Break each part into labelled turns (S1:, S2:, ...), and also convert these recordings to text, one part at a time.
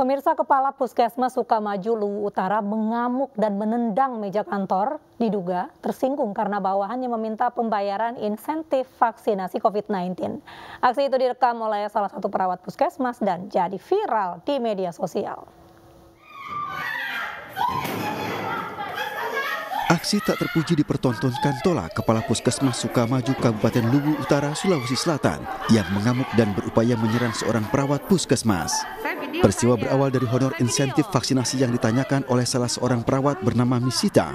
S1: Pemirsa Kepala Puskesmas Sukamaju Luwu Utara mengamuk dan menendang meja kantor diduga tersinggung karena bawahannya meminta pembayaran insentif vaksinasi COVID-19. Aksi itu direkam oleh salah satu perawat puskesmas dan jadi viral di media sosial.
S2: Aksi tak terpuji dipertontonkan Tola, Kepala Puskesmas Sukamaju Kabupaten Luwu Utara, Sulawesi Selatan, yang mengamuk dan berupaya menyerang seorang perawat puskesmas. Peristiwa berawal dari honor insentif vaksinasi yang ditanyakan oleh salah seorang perawat bernama Misita.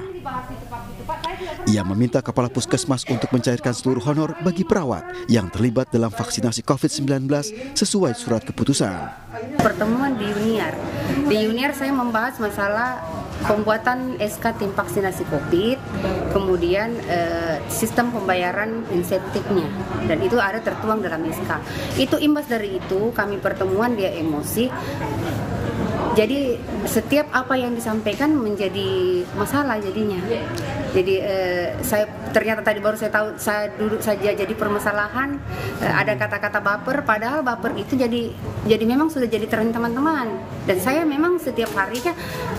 S2: Ia meminta kepala puskesmas untuk mencairkan seluruh honor bagi perawat yang terlibat dalam vaksinasi COVID-19 sesuai surat keputusan.
S3: Pertemuan di Uniar. Di Uniar saya membahas masalah pembuatan SK tim vaksinasi COVID, kemudian eh, sistem pembayaran insentifnya, dan itu ada tertuang dalam SK. Itu imbas dari itu kami pertemuan dia emosi. Jadi setiap apa yang disampaikan menjadi masalah jadinya. Jadi eh, saya ternyata tadi baru saya tahu saya duduk saja jadi permasalahan eh, ada kata-kata baper padahal baper itu jadi jadi memang sudah jadi tren teman-teman dan saya memang setiap harinya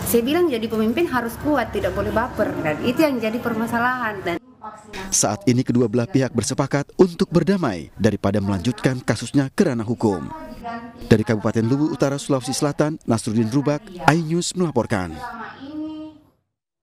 S3: saya bilang jadi pemimpin harus kuat tidak boleh baper dan itu yang jadi permasalahan dan
S2: saat ini kedua belah pihak bersepakat untuk berdamai daripada melanjutkan kasusnya ke ranah hukum. Dari Kabupaten Luwu Utara, Sulawesi Selatan, Nasruddin Rubak, iNews melaporkan.